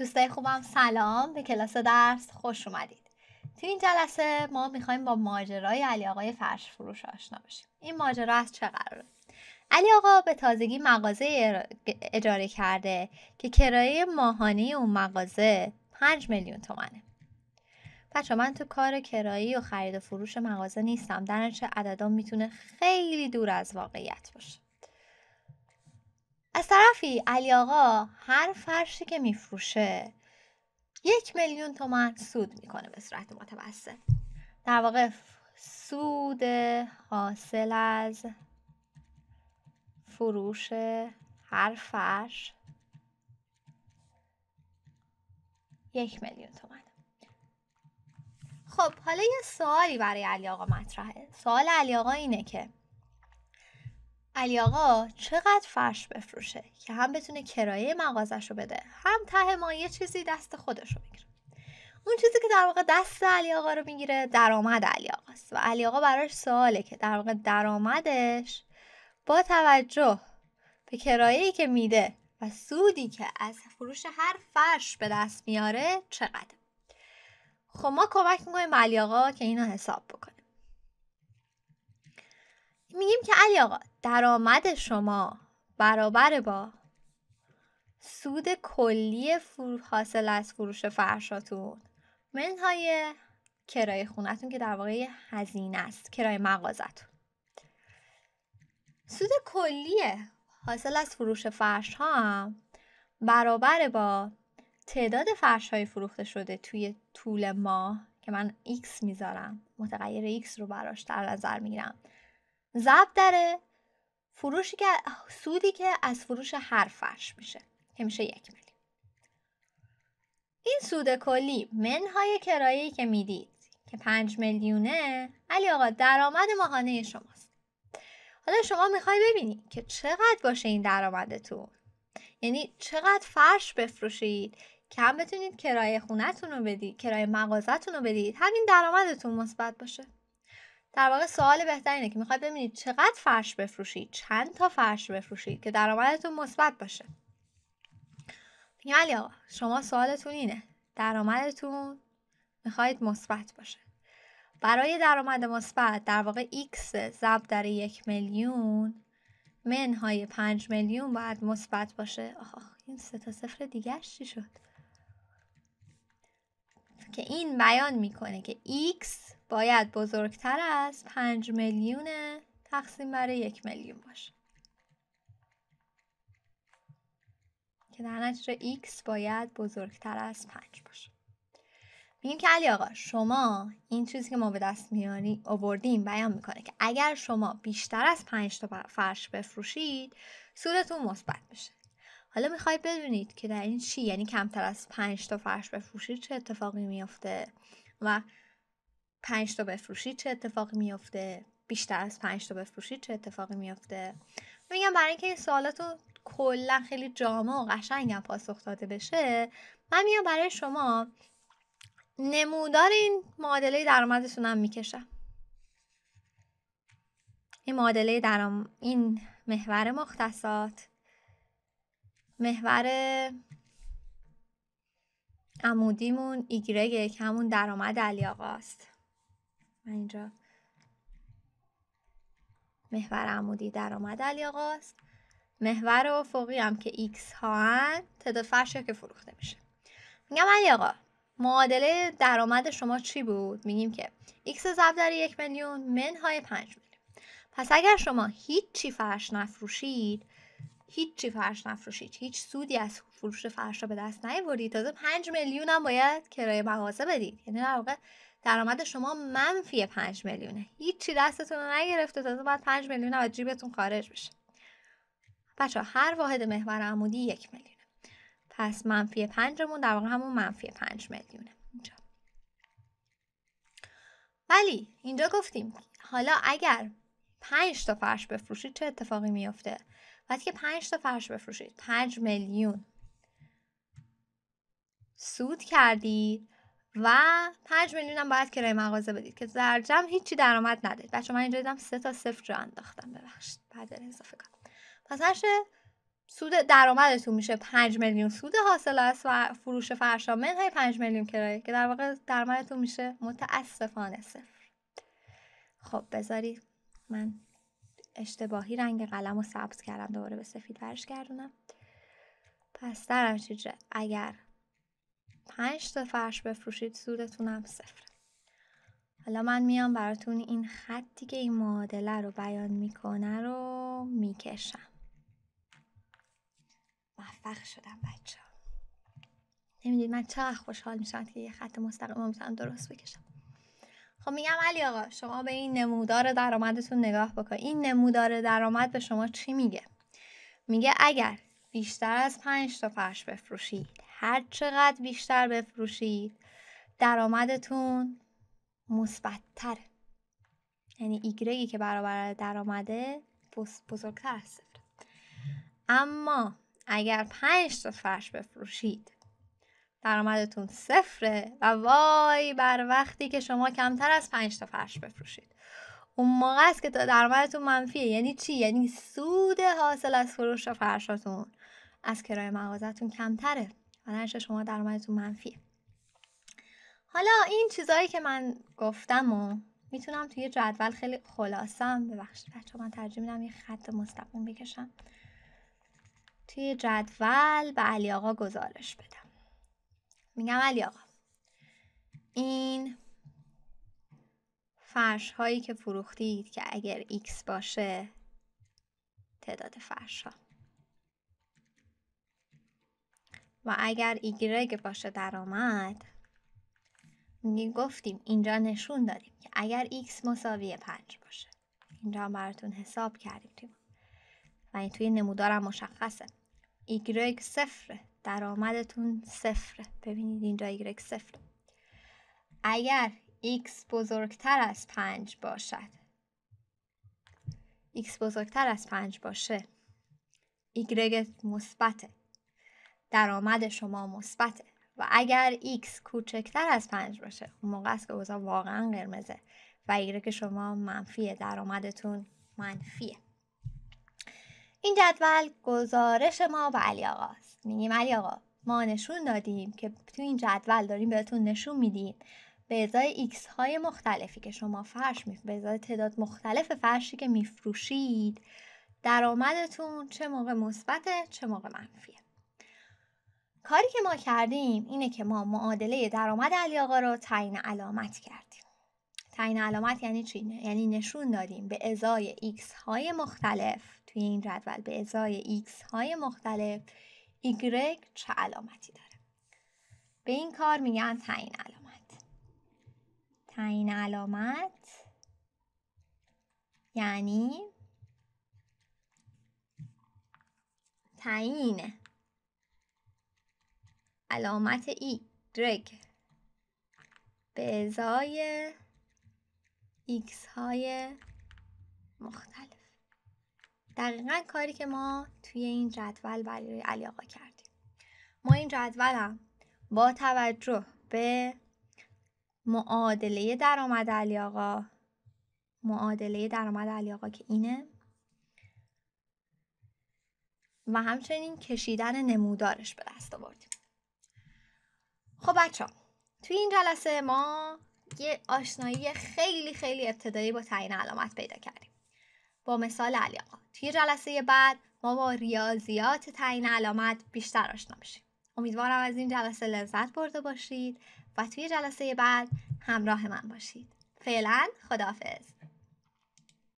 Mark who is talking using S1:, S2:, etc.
S1: دوستای خوبم سلام. به کلاس درس خوش اومدید. تو این جلسه ما می‌خوایم با ماجرای علی آقای فرش فروش آشنا بشیم. این ماجرا از چه قراره؟ علی آقا به تازگی مغازه اجاره کرده که کرایه ماهانه اون مغازه 5 میلیون تومنه. بچه من تو کار کرایی و خرید و فروش مغازه نیستم. در عددا می‌تونه خیلی دور از واقعیت باشه. از طرفی علی آقا هر فرشی که میفروشه یک میلیون تومن سود می‌کنه به صورت متوسط. در واقع سود حاصل از فروش هر فرش یک میلیون تومن. خب حالا یه سوالی برای علی آقا مطرحه. سوال علی آقا اینه که علی آقا چقدر فرش بفروشه که هم بتونه کرایه مغازش رو بده هم ته ما یه چیزی دست خودش رو بگیره. اون چیزی که در واقع دست علی آقا رو می‌گیره درآمد علی آقاست و علی آقا براش سواله که در واقع درآمدش با توجه به کرایه‌ای که میده و سودی که از فروش هر فرش به دست میاره چقدر؟ خب ما کمک می‌کنیم علی آقا که اینو حساب بکنه. میگیم که علی آقا درآمد شما برابر با سود کلی حاصل از فروش فرشاتون. منهای کرایه خونتون که در واقع هزینه است کرایه مغازتون. سود کلی حاصل از فروش فرش ها هم برابر با تعداد فرش های فروخته شده توی طول ماه که من x می‌ذارم. متغیر x رو براش در نظر می‌گیرم. ضرب داره فروشی که سودی که از فروش هر فرش میشه که میشه یک میلیون این سود کلی منهای کرایه‌ای که می‌دید که پنج میلیونه علی آقا درآمد ماهانه شماست. حالا شما می‌خوای ببینید که چقدر باشه این درآمدتون. یعنی چقدر فرش بفروشید که هم بتونید کرایه خونتون رو بدید کرایه مغازتون رو بدید همین درآمدتون مثبت باشه. در واقع سوال بهتر اینه که می‌خواید ببینید چقدر فرش بفروشید چند تا فرش بفروشید که درآمدتون مثبت باشه. یعنی آقا شما سوالتون اینه درآمدتون می‌خواید مثبت باشه. برای درآمد مثبت در واقع x ضرب در یک میلیون منهای پنج میلیون باید مثبت باشه. آخ این سه تا صفر دیگه چی شد؟ که این بیان می‌کنه که x باید بزرگتر از 5 میلیون تقسیم بر یک میلیون باشه. که در نتیجه x باید بزرگتر از 5 باشه. میگیم که علی آقا شما این چیزی که ما به دست میاری آوردیم بیان می‌کنه که اگر شما بیشتر از 5 تا فرش بفروشید سودتون مثبت بشه حالا می‌خواید بدونید که در این چی؟ یعنی کمتر از 5 تا فرش بفروشید چه اتفاقی میافته؟ و پنج تا بفروشید چه اتفاقی میافته؟ بیشتر از پنج تا بفروشید چه اتفاقی میافته؟ میگم برای اینکه این سوالاتو کلا خیلی جامع و قشنگم پاسخ داده بشه من میام برای شما نمودار این معادله درآمدتون هم می‌کشم. این معادله درام این محور مختصات محور عمودیمون ایگرگه که همون درآمد علی آقاست من اینجا محور عمودی درآمد علی آقاست محور افقی هم که x ها هن تعداد فرشی که فروخته میشه. میگم علی آقا معادله درآمد شما چی بود؟ میگیم که x ضرب در یک میلیون منهای پنج میلیون. پس اگر شما هیچی فرش نفروشید هیچی فرش نفروشید هیچ سودی از فروش فرش را به دست نیاوردید تازه پنج میلیون هم باید کرایه مغازه بدید یعنی در واقع درآمد شما منفی 5 میلیونه. هیچی دستتون رو نگرفته تازه باید 5 میلیون از جیبتون خارج بشه. بچه هر واحد محور عمودی یک میلیونه. پس منفی پنجمون در واقع همون منفی پنج میلیونه. اینجا. ولی اینجا گفتیم حالا اگر پنج تا فرش بفروشید چه اتفاقی میافته؟ وقتی که پنج تا فرش بفروشید. پنج میلیون. سود کردید و 5 میلیون هم باید کرایه مغازه بدید که در جمع هیچی درآمد ندید بچه من اینجا دیدم سه تا صفر رو انداختم. ببخشید. بعد اضافه کنم. پس هرشه سود درآمدتون میشه 5 میلیون سود حاصل از فروش فرشا منهای 5 میلیون کرایه که در واقع درآمدتون میشه متاسفانه صفر. خب بذارید من اشتباهی رنگ قلم رو سبز کردم دوباره به سفید برش گردونم. پس در نتیجه اگر پنج تا فرش بفروشید سودتونم صفر. حالا من میام براتون این خطی که این معادله رو بیان می‌کنه رو می‌کشم. موفق شدم بچه نمی‌دید من چقدر خوشحال میشم که یه خط مستقیم می‌تونم درست بکشم. خب میگم علی آقا شما به این نمودار درآمدتون نگاه بکن. این نمودار درآمد به شما چی میگه؟ میگه اگر بیشتر از پنج تا فرش بفروشید هر چقدر بیشتر بفروشید درآمدتون مثبتتر یعنی ایگرگی که برابر درآمده بزرگتر است اما اگر پنج تا فرش بفروشید درآمدتون صفره و وای بر وقتی که شما کمتر از پنج تا فرش بفروشید. اون موقع است که درآمدتون منفیه. یعنی چی؟ یعنی سود حاصل از فروش فرشاتون. از کرایه مغازتون کمتره و شما درآمدتون منفیه. حالا این چیزهایی که من گفتم و می‌تونم توی جدول خیلی خلاصم. ببخشید بچه من ترجیح میدم یه خط مستقیم بکشم. توی جدول به علی آقا گزارش بدم. میگم علی آقا. این فرش هایی که فروختید که اگر x باشه تعداد فرش ها و اگر y باشه درآمد می گفتیم اینجا نشون دادیم که اگر x مساوی 5 باشه. اینجا هم براتون حساب کردیم. و این توی نمودارم مشخصه. y صفره. درآمدتون صفره. ببینید اینجا y صفره. اگر x بزرگتر از 5 باشد. x بزرگتر از 5 باشه. y مثبته. درآمد شما مثبته. و اگر x کوچکتر از 5 باشه اون موقع است که واقعا قرمزه و که شما منفیه درآمدتون منفیه. این جدول گزارش ما به علی آقاست. میگیم علی آقا ما نشون دادیم که تو این جدول داریم بهتون نشون میدیم. به ازای x های مختلفی که شما فرش می به ازای تعداد مختلف فرشی که میفروشید درآمدتون چه موقع مثبته چه موقع منفیه. کاری که ما کردیم اینه که ما معادله درآمد علی آقا رو تعیین علامت کردیم. تعیین علامت یعنی چی؟ یعنی نشون دادیم به ازای x های مختلف توی این جدول به ازای x های مختلف y چه علامتی داره؟ به این کار میگن تعیین علامت. تعیین علامت یعنی تعیین علامت ای درگ به ازای ایکس های مختلف. دقیقا کاری که ما توی این جدول برای علی آقا کردیم. ما این جدول هم با توجه به معادله درآمد علی آقا معادله درآمد علی آقا که اینه و همچنین کشیدن نمودارش به دست آوردیم. خب بچه ها توی این جلسه ما یه آشنایی خیلی خیلی ابتدایی با تعیین علامت پیدا کردیم. با مثال علی آقا توی جلسه بعد ما با ریاضیات تعیین علامت بیشتر آشنا بشیم امیدوارم از این جلسه لذت برده باشید و توی جلسه بعد همراه من باشید. فعلا خداحافظ.